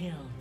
Kill.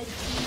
Red team.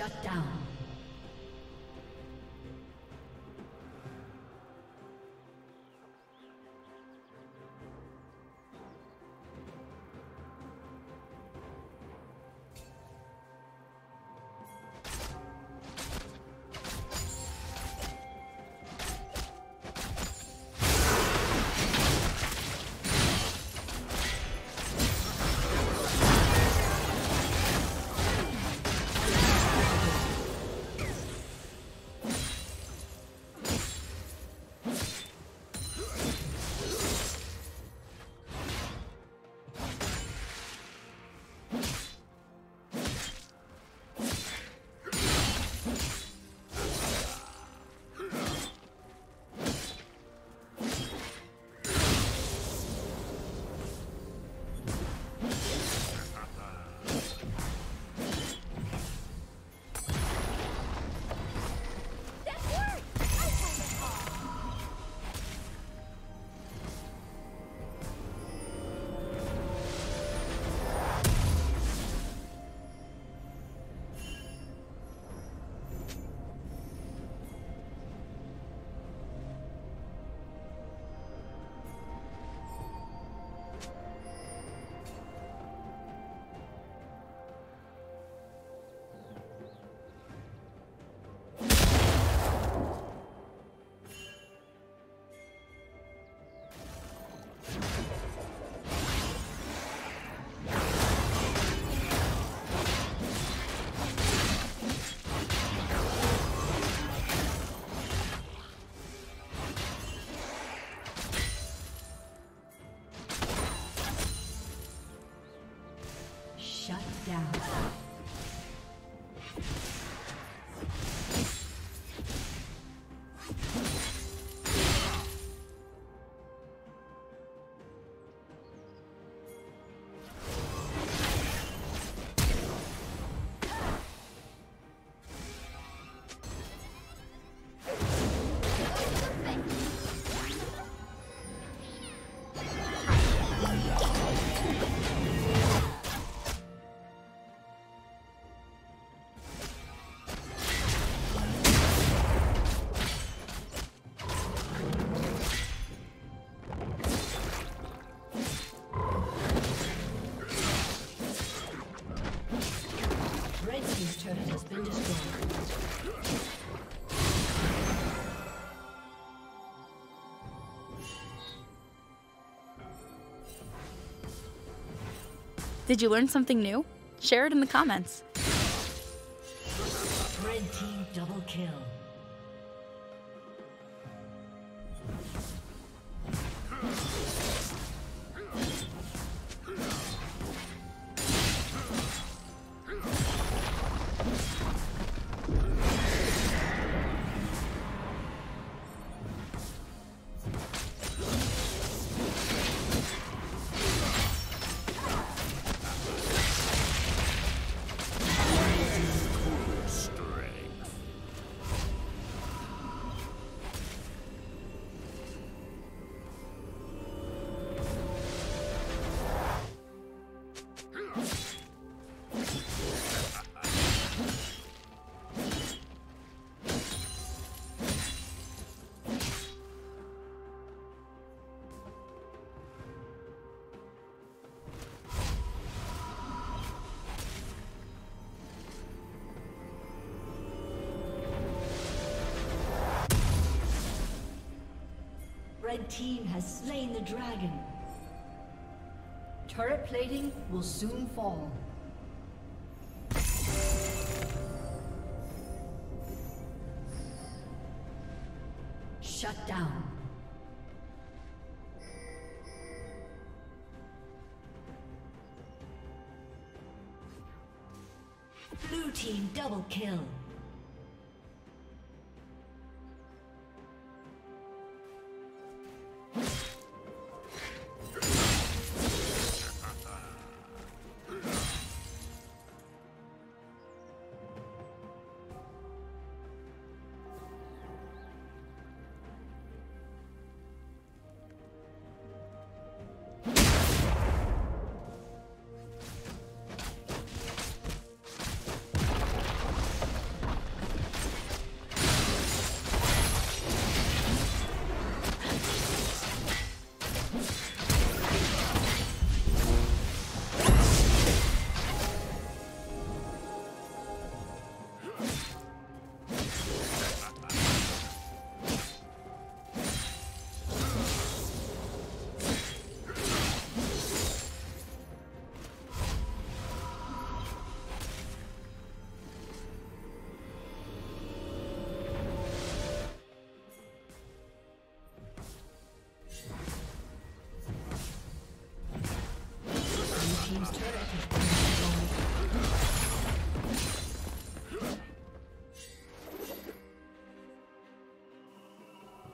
Shut down. Did you learn something new? Share it in the comments. Red team double kill. Red team has slain the dragon. Turret plating will soon fall. Shut down. Blue team double kill.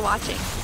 Watching.